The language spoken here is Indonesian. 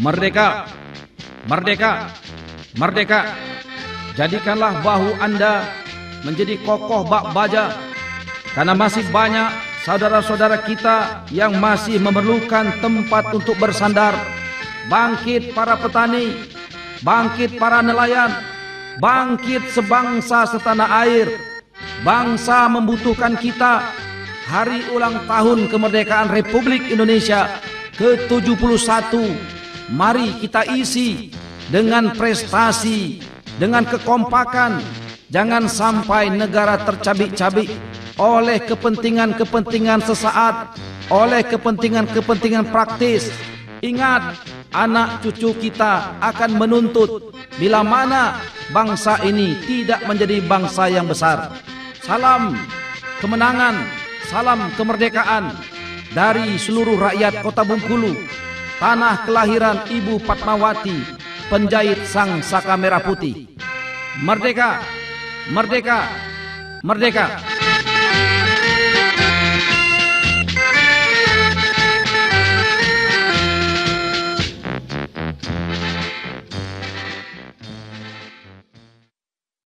Merdeka, merdeka, merdeka. Jadikanlah bahu Anda menjadi kokoh bak baja karena masih banyak saudara-saudara kita yang masih memerlukan tempat untuk bersandar. Bangkit para petani, bangkit para nelayan, bangkit sebangsa setanah air. Bangsa membutuhkan kita. Hari ulang tahun kemerdekaan Republik Indonesia ke-71. Mari kita isi dengan prestasi, dengan kekompakan. Jangan sampai negara tercabik-cabik oleh kepentingan-kepentingan sesaat, oleh kepentingan-kepentingan praktis. Ingat, anak cucu kita akan menuntut bila mana bangsa ini tidak menjadi bangsa yang besar. Salam kemenangan, salam kemerdekaan dari seluruh rakyat Kota Bengkulu, tanah kelahiran Ibu Fatmawati, penjahit sang saka merah putih. Merdeka, merdeka, merdeka.